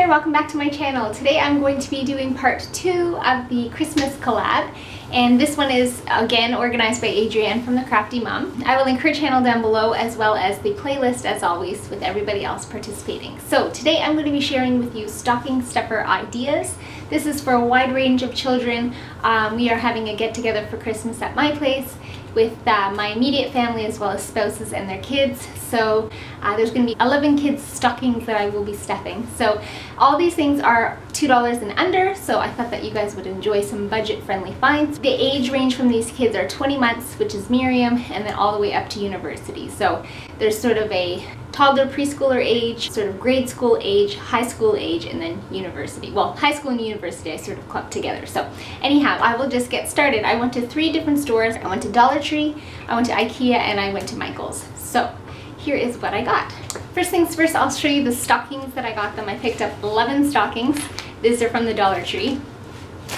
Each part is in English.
there, welcome back to my channel. Today I'm going to be doing part two of the Christmas collab and this one is again organized by Adrienne from The CrafTEA Mom. I will link her channel down below as well as the playlist as always with everybody else participating. So today I'm going to be sharing with you stocking stuffer ideas. This is for a wide range of children. Um, we are having a get together for Christmas at my place with uh, my immediate family as well as spouses and their kids. So uh, there's going to be 11 kids stockings that I will be stuffing. So all these things are $2 and under, so I thought that you guys would enjoy some budget-friendly finds. The age range from these kids are 20 months, which is Miriam, and then all the way up to university. So there's sort of a toddler preschooler age, sort of grade school age, high school age, and then university. Well, high school and university I sort of clumped together. So anyhow, I will just get started. I went to three different stores. I went to Dollar Tree, I went to Ikea, and I went to Michael's. So here is what I got. First things first, I'll show you the stockings that I got them. I picked up 11 stockings. These are from the Dollar Tree.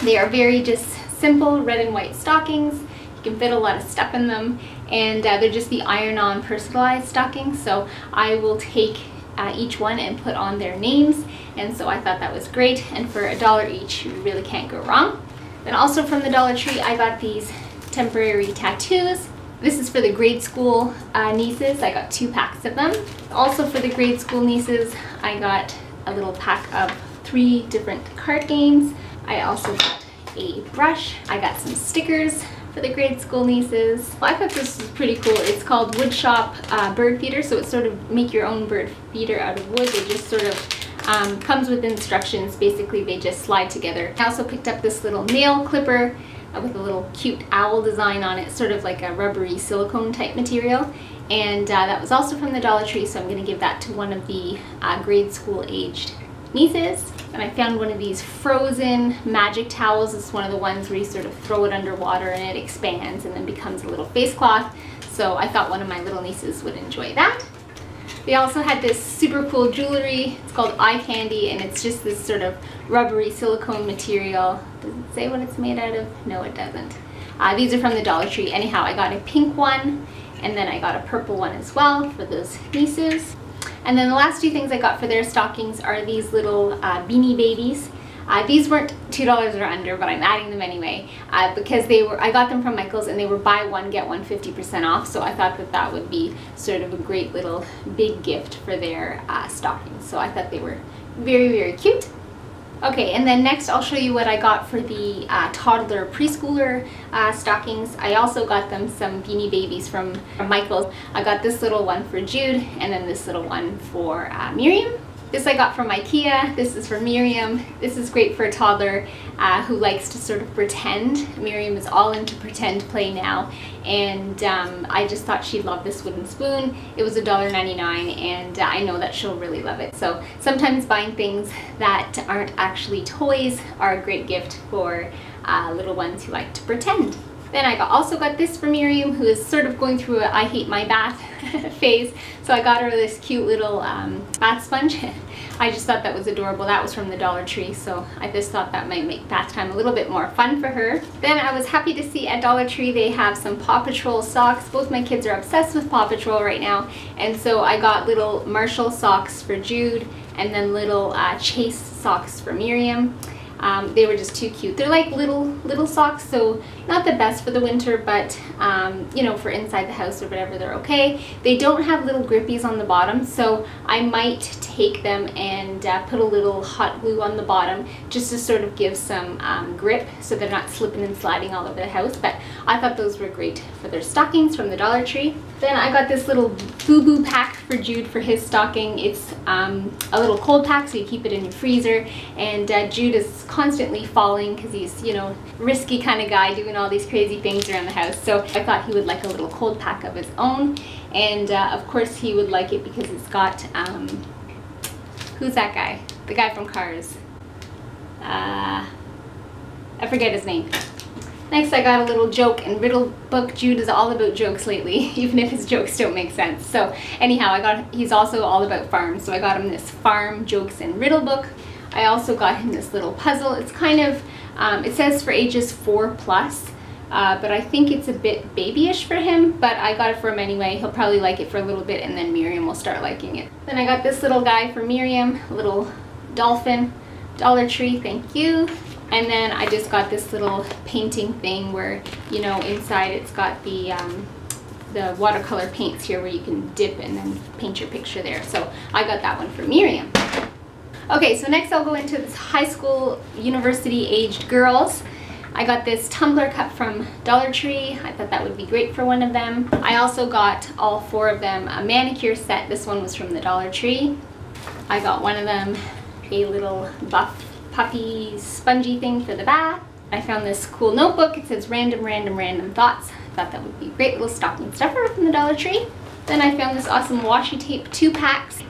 They are very just simple red and white stockings. You can fit a lot of stuff in them and uh, they're just the iron-on personalized stockings. So I will take uh, each one and put on their names and so I thought that was great and for a dollar each you really can't go wrong. Then also from the Dollar Tree I got these temporary tattoos this is for the grade school uh, nieces. I got two packs of them. Also for the grade school nieces, I got a little pack of three different card games. I also got a brush. I got some stickers for the grade school nieces. Well, I thought this was pretty cool. It's called Woodshop uh, Bird Feeder, so it's sort of make your own bird feeder out of wood. It just sort of um, comes with instructions. Basically, they just slide together. I also picked up this little nail clipper with a little cute owl design on it, sort of like a rubbery silicone type material. And uh, that was also from the Dollar Tree, so I'm going to give that to one of the uh, grade school aged nieces. And I found one of these frozen magic towels. It's one of the ones where you sort of throw it underwater and it expands and then becomes a little face cloth. So I thought one of my little nieces would enjoy that. They also had this super cool jewelry. It's called Eye Candy and it's just this sort of rubbery silicone material. Does it say what it's made out of? No, it doesn't. Uh, these are from the Dollar Tree. Anyhow, I got a pink one and then I got a purple one as well for those nieces. And then the last two things I got for their stockings are these little uh, beanie babies. Uh, these weren't $2 or under, but I'm adding them anyway uh, because they were, I got them from Michael's and they were buy one, get one 50% off. So I thought that that would be sort of a great little big gift for their uh, stockings. So I thought they were very, very cute. Okay, and then next I'll show you what I got for the uh, toddler preschooler uh, stockings. I also got them some Beanie Babies from, from Michael's. I got this little one for Jude and then this little one for uh, Miriam. This I got from Ikea. This is for Miriam. This is great for a toddler uh, who likes to sort of pretend. Miriam is all into pretend play now and um, I just thought she'd love this wooden spoon. It was $1.99 and I know that she'll really love it. So sometimes buying things that aren't actually toys are a great gift for uh, little ones who like to pretend. Then I got, also got this for Miriam, who is sort of going through a I hate my bath phase. So I got her this cute little um, bath sponge. I just thought that was adorable. That was from the Dollar Tree, so I just thought that might make bath time a little bit more fun for her. Then I was happy to see at Dollar Tree they have some Paw Patrol socks. Both my kids are obsessed with Paw Patrol right now, and so I got little Marshall socks for Jude, and then little uh, Chase socks for Miriam. Um, they were just too cute. They're like little little socks, so not the best for the winter, but um, you know, for inside the house or whatever, they're okay. They don't have little grippies on the bottom, so I might take them and uh, put a little hot glue on the bottom just to sort of give some um, grip so they're not slipping and sliding all over the house. But I thought those were great for their stockings from the Dollar Tree. Then I got this little Boo Boo pack for Jude for his stocking. It's um, a little cold pack so you keep it in your freezer and uh, Jude is constantly falling because he's, you know, risky kind of guy doing all these crazy things around the house. So I thought he would like a little cold pack of his own. And uh, of course he would like it because it's got, um, who's that guy? The guy from Cars. Uh, I forget his name. Next I got a little joke and riddle book. Jude is all about jokes lately, even if his jokes don't make sense. So anyhow, I got he's also all about farms. So I got him this farm jokes and riddle book. I also got him this little puzzle. It's kind of, um, it says for ages four plus, uh, but I think it's a bit babyish for him, but I got it for him anyway. He'll probably like it for a little bit and then Miriam will start liking it. Then I got this little guy for Miriam, little dolphin. Dollar Tree, thank you. And then I just got this little painting thing where, you know, inside it's got the um, the watercolor paints here where you can dip and then paint your picture there. So I got that one for Miriam. Okay, so next I'll go into this high school, university aged girls. I got this tumbler cup from Dollar Tree. I thought that would be great for one of them. I also got all four of them a manicure set. This one was from the Dollar Tree. I got one of them a little buff puppy spongy thing for the bath. I found this cool notebook. It says random, random, random thoughts. I thought that would be a great little stocking stuffer from the Dollar Tree. Then I found this awesome washi tape two packs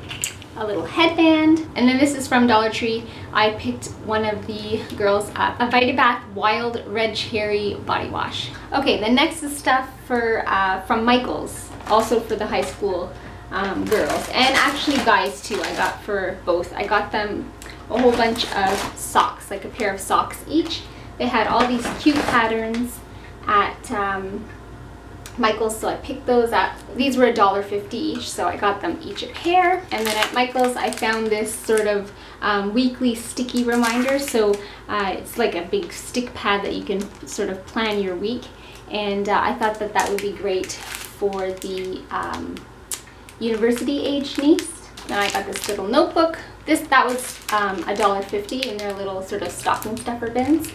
a little headband. And then this is from Dollar Tree. I picked one of the girls up, a Vitabath Wild Red Cherry Body Wash. Okay, the next is stuff for uh, from Michaels, also for the high school um, girls. And actually guys too, I got for both. I got them a whole bunch of socks, like a pair of socks each. They had all these cute patterns at um, Michael's, so I picked those up. These were $1.50 each, so I got them each a pair. And then at Michael's, I found this sort of um, weekly sticky reminder. So uh, it's like a big stick pad that you can sort of plan your week. And uh, I thought that that would be great for the um, university age niece. Then I got this little notebook. This, that was um, $1.50 in their little sort of stocking stuffer bins.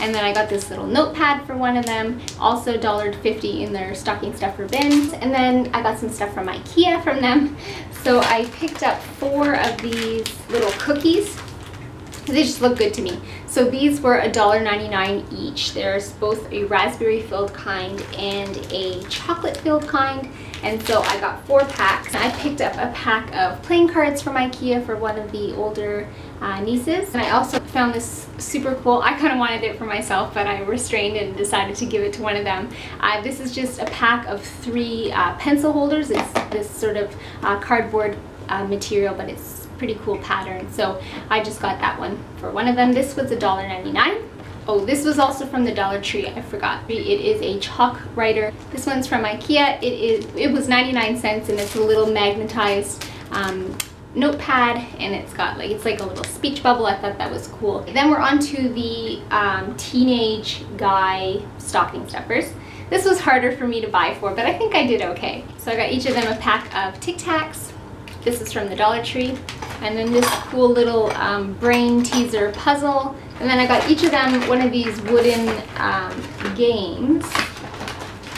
And then I got this little notepad for one of them, also $1.50 in their stocking stuffer bins. And then I got some stuff from Ikea from them. So I picked up four of these little cookies. They just look good to me. So these were $1.99 each. There's both a raspberry filled kind and a chocolate filled kind. And so I got four packs. I picked up a pack of playing cards from Ikea for one of the older uh, nieces. And I also found this super cool. I kind of wanted it for myself, but I restrained and decided to give it to one of them. Uh, this is just a pack of three uh, pencil holders. It's this sort of uh, cardboard uh, material, but it's pretty cool pattern. So I just got that one for one of them. This was $1.99. Oh, this was also from the Dollar Tree. I forgot. It is a chalk writer. This one's from Ikea. It is. It was 99 cents and it's a little magnetized um, notepad and it's got like it's like a little speech bubble I thought that was cool then we're on to the um, teenage guy stocking stuffers this was harder for me to buy for but I think I did okay so I got each of them a pack of Tic Tacs this is from the Dollar Tree and then this cool little um, brain teaser puzzle and then I got each of them one of these wooden um, games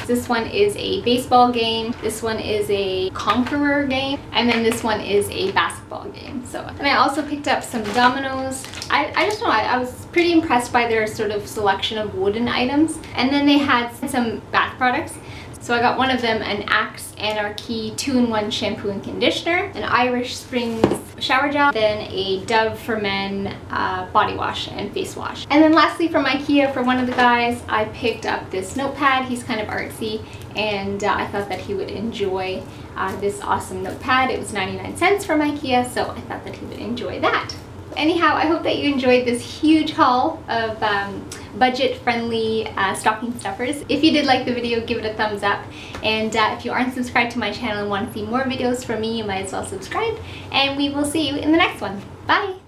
this one is a baseball game. This one is a conqueror game. And then this one is a basketball game. So, and I also picked up some dominoes. I, I just know, I, I was pretty impressed by their sort of selection of wooden items. And then they had some bath products. So I got one of them, an Axe Anarchy 2-in-1 shampoo and conditioner, an Irish Springs shower gel, then a Dove for Men uh, body wash and face wash. And then lastly from Ikea, for one of the guys, I picked up this notepad. He's kind of artsy and uh, I thought that he would enjoy uh, this awesome notepad. It was 99 cents from Ikea, so I thought that he would enjoy that. Anyhow, I hope that you enjoyed this huge haul of um, budget-friendly uh, stocking stuffers. If you did like the video, give it a thumbs up. And uh, if you aren't subscribed to my channel and want to see more videos from me, you might as well subscribe. And we will see you in the next one. Bye!